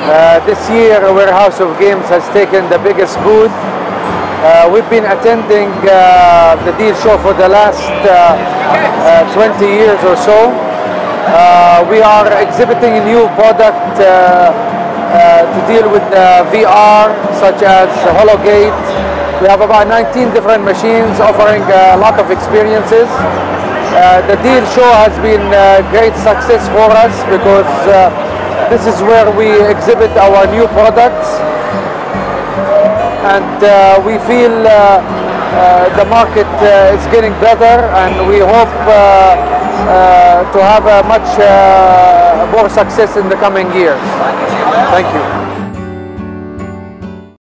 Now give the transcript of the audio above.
Uh, this year, Warehouse of Games has taken the biggest booth. Uh, we've been attending uh, the deal show for the last uh, uh, 20 years or so. We are exhibiting a new product to deal with VR, such as Hologate. We have about 19 different machines offering a lot of experiences. The deal show has been a great success for us because this is where we exhibit our new products and uh, we feel uh, uh, the market uh, is getting better and we hope uh, uh, to have a much more success in the coming years. Thank you.